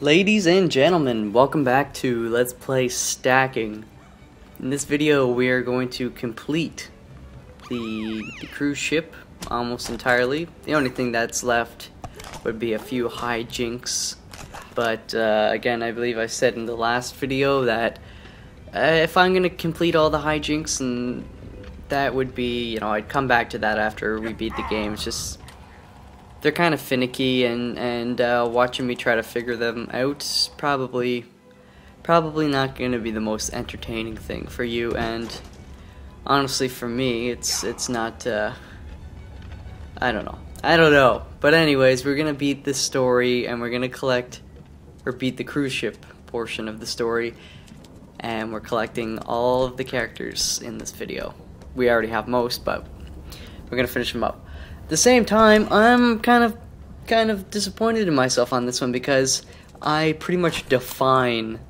Ladies and gentlemen, welcome back to Let's Play Stacking. In this video, we are going to complete the, the cruise ship almost entirely. The only thing that's left would be a few hijinks. But uh, again, I believe I said in the last video that uh, if I'm going to complete all the hijinks, and that would be, you know, I'd come back to that after we beat the game. It's just they're kind of finicky and and uh, watching me try to figure them out probably probably not going to be the most entertaining thing for you. And honestly for me it's it's not uh, I don't know. I don't know. But anyways we're gonna beat this story and we're gonna collect or beat the cruise ship portion of the story. And we're collecting all of the characters in this video. We already have most but we're gonna finish them up the same time, I'm kind of kind of disappointed in myself on this one because I pretty much define,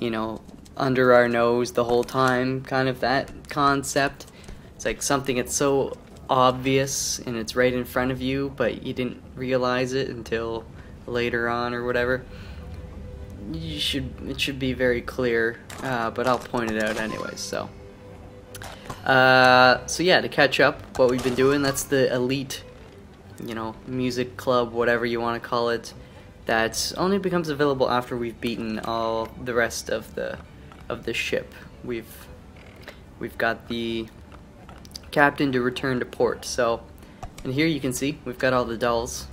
you know, under our nose the whole time, kind of that concept. It's like something that's so obvious and it's right in front of you, but you didn't realize it until later on or whatever. You should it should be very clear, uh, but I'll point it out anyways. So. Uh, so yeah, to catch up, what we've been doing, that's the elite, you know, music club, whatever you want to call it, that only becomes available after we've beaten all the rest of the of the ship. We've we've got the captain to return to port. So, and here you can see we've got all the dolls.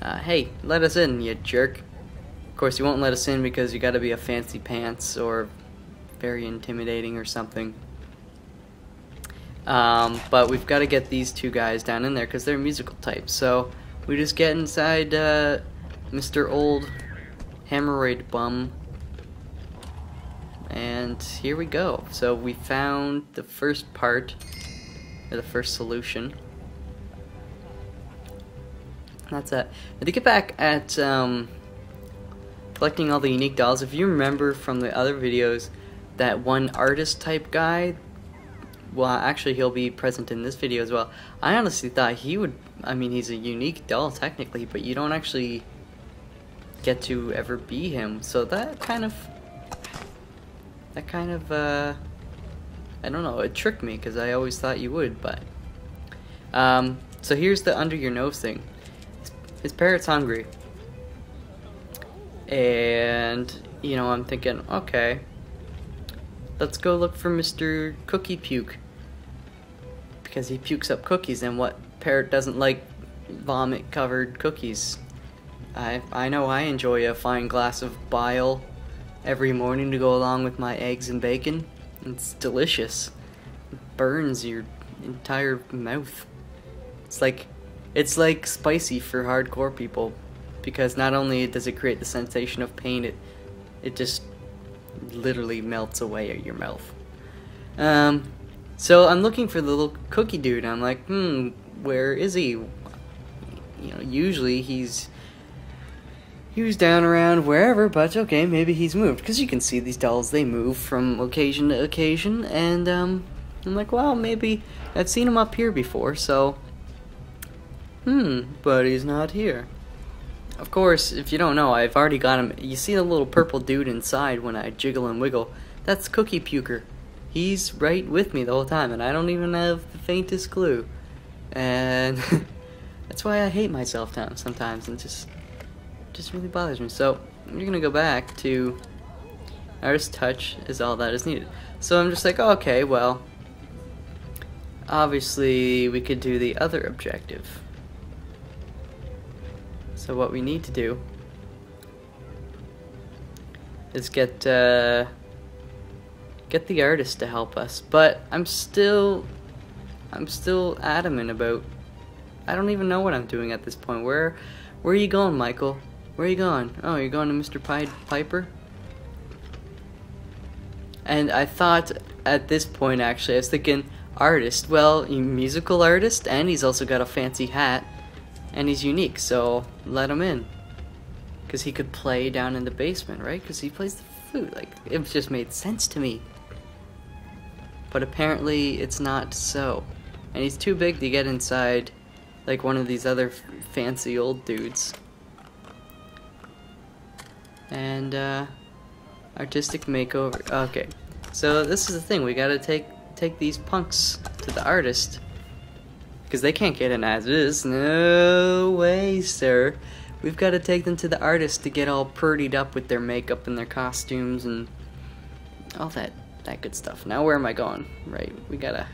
Uh, hey, let us in, you jerk. Of course, you won't let us in because you got to be a fancy pants or very intimidating or something. Um, but we've got to get these two guys down in there because they're musical types. So we just get inside uh, Mr. Old Hemorrhoid Bum. And here we go. So we found the first part, or the first solution. That's it. Now to get back at um, collecting all the unique dolls, if you remember from the other videos, that one artist type guy well actually he'll be present in this video as well. I honestly thought he would I mean he's a unique doll technically but you don't actually get to ever be him. So that kind of that kind of uh I don't know it tricked me because I always thought you would but um so here's the under your nose thing. His, his parrot's hungry. And you know I'm thinking okay Let's go look for Mr. Cookie Puke. Because he pukes up cookies, and what parrot doesn't like vomit covered cookies? I, I know I enjoy a fine glass of bile every morning to go along with my eggs and bacon. It's delicious. It burns your entire mouth. It's like it's like spicy for hardcore people because not only does it create the sensation of pain, it it just literally melts away at your mouth. Um, so I'm looking for the little cookie dude. I'm like, hmm, where is he? You know, usually he's he was down around wherever, but okay, maybe he's moved because you can see these dolls they move from occasion to occasion, and um, I'm like, well, maybe I've seen him up here before, so hmm, but he's not here. Of course, if you don't know, I've already got him. You see the little purple dude inside when I jiggle and wiggle? That's Cookie Puker. He's right with me the whole time, and I don't even have the faintest clue. And that's why I hate myself sometimes, and just just really bothers me. So we're gonna go back to artist touch is all that is needed. So I'm just like, okay, well, obviously we could do the other objective. So what we need to do is get uh, get the artist to help us. But I'm still I'm still adamant about I don't even know what I'm doing at this point. Where where are you going, Michael? Where are you going? Oh, you're going to Mr. Pied Piper? And I thought at this point actually I was thinking artist. Well, musical artist and he's also got a fancy hat and he's unique, so let him in. Because he could play down in the basement, right? Because he plays the flute. Like, it just made sense to me. But apparently, it's not so. And he's too big to get inside, like one of these other fancy old dudes. And, uh, artistic makeover. Okay. So this is the thing. We gotta take take these punks to the artist. Because they can't get in as is. No way, sir. We've got to take them to the artist to get all purdied up with their makeup and their costumes and all that that good stuff. Now where am I going? Right, we gotta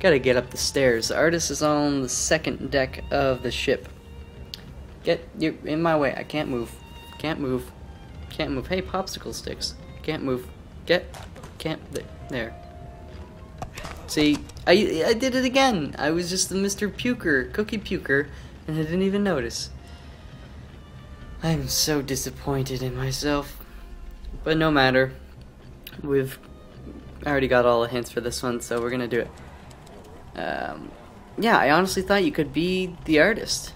gotta get up the stairs. The artist is on the second deck of the ship. Get you in my way. I can't move. Can't move. Can't move. Hey, popsicle sticks. Can't move. Get. Can't. There. See, I I did it again. I was just the Mr. Puker, Cookie Puker, and I didn't even notice. I'm so disappointed in myself. But no matter. We've already got all the hints for this one, so we're gonna do it. Um, yeah, I honestly thought you could be the artist.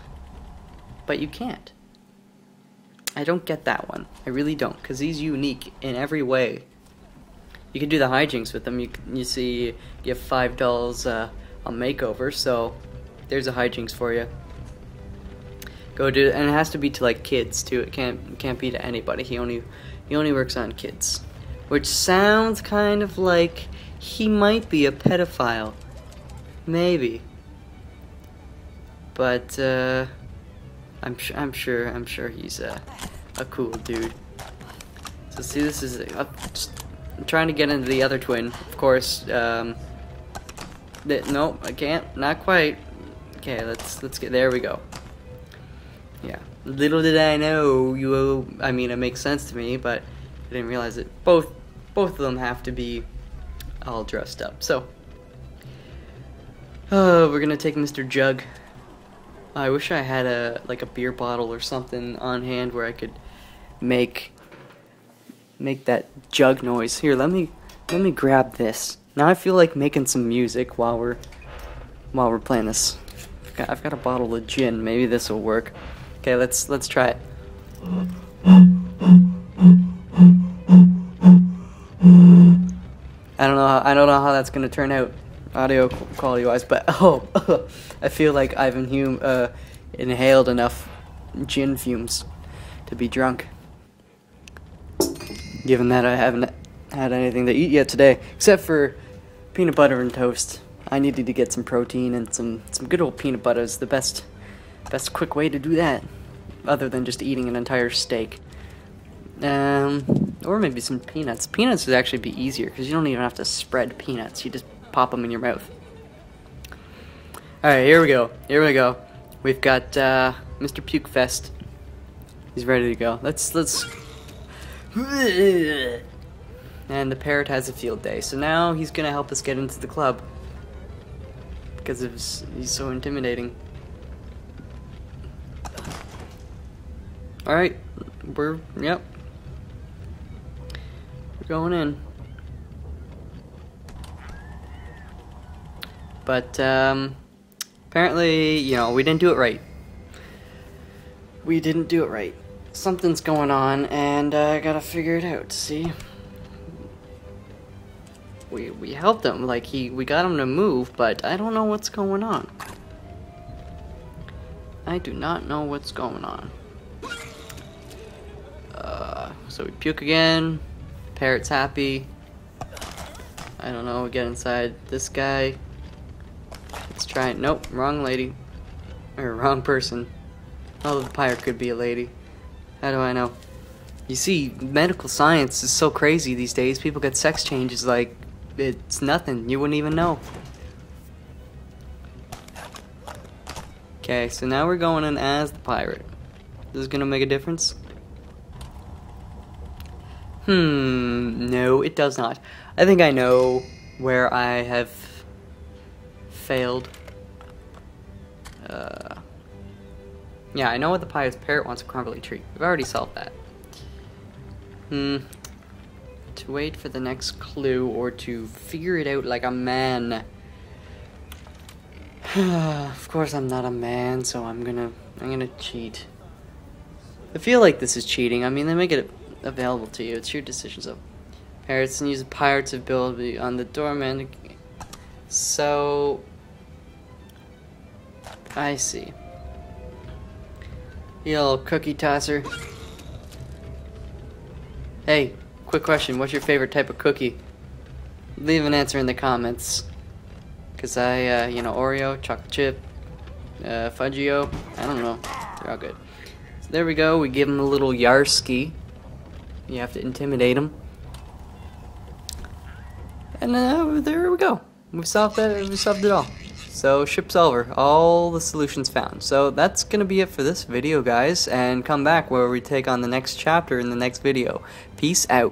But you can't. I don't get that one. I really don't, because he's unique in every way. You can do the hijinks with them. You you see, you have five dolls uh, a makeover, so there's a hijinks for you. Go do, and it has to be to like kids too. It can't can't be to anybody. He only he only works on kids, which sounds kind of like he might be a pedophile, maybe. But uh, I'm sure I'm sure I'm sure he's a a cool dude. So see, this is uh, just I'm trying to get into the other twin, of course. Um, I can't. Not quite. Okay, let's let's get there. We go. Yeah. Little did I know you. I mean, it makes sense to me, but I didn't realize it. Both both of them have to be all dressed up. So, oh, we're gonna take Mr. Jug. I wish I had a like a beer bottle or something on hand where I could make make that jug noise. Here, let me let me grab this. Now I feel like making some music while we're while we're playing this. I've got, I've got a bottle of gin. Maybe this will work. Okay, let's let's try it. I don't know. How, I don't know how that's gonna turn out, audio quality wise. But oh, I feel like I've uh, inhaled enough gin fumes to be drunk given that I haven't had anything to eat yet today, except for peanut butter and toast. I needed to get some protein and some, some good old peanut butter is the best, best quick way to do that, other than just eating an entire steak. Um, or maybe some peanuts. Peanuts would actually be easier, because you don't even have to spread peanuts, you just pop them in your mouth. Alright, here we go, here we go. We've got, uh, Mr. Puke Fest. He's ready to go. Let's, let's and the parrot has a field day. So now he's gonna help us get into the club. Because he's so intimidating. Alright, we're, yep. We're going in. But, um, apparently, you know, we didn't do it right. We didn't do it right something's going on, and uh, I gotta figure it out. See, we we helped him, like he we got him to move, but I don't know what's going on. I do not know what's going on. Uh, so we puke again. Parrot's happy. I don't know. We get inside this guy. Let's try it. Nope, wrong lady. Or wrong person. Oh, the pirate could be a lady. How do I know? You see, medical science is so crazy these days. People get sex changes like it's nothing. You wouldn't even know. Okay, so now we're going in as the pirate. This is gonna make a difference? Hmm, no, it does not. I think I know where I have failed. Uh, yeah, I know what the pirate's parrot wants a crumbly tree. We've already solved that. Hmm. To wait for the next clue or to figure it out like a man. of course I'm not a man, so I'm gonna I'm gonna cheat. I feel like this is cheating. I mean, they make it available to you. It's your decision. So, parrots and use pirate's ability on the doorman. So, I see. You little cookie tosser. Hey, quick question. What's your favorite type of cookie? Leave an answer in the comments. Because I, uh, you know, Oreo, chocolate chip, uh, Fudgio, I don't know. They're all good. So there we go. We give him a little Yarski. You have to intimidate him. And uh, there we go. We solved that. We solved it all. So ship's over. All the solutions found. So that's gonna be it for this video, guys. And come back where we take on the next chapter in the next video. Peace out.